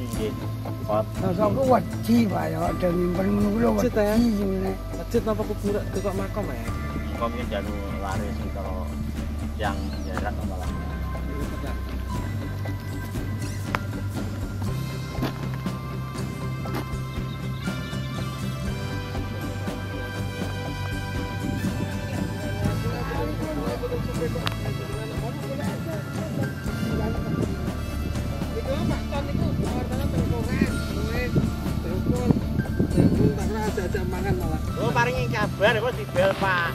Kan nggih. Wedi Pak ya ada nyimpen ngono ku lho Masjid, wedi jenenge. Masjid napa kuburan tukok makam? Kok laris yang jarak malah. Dibel Pak.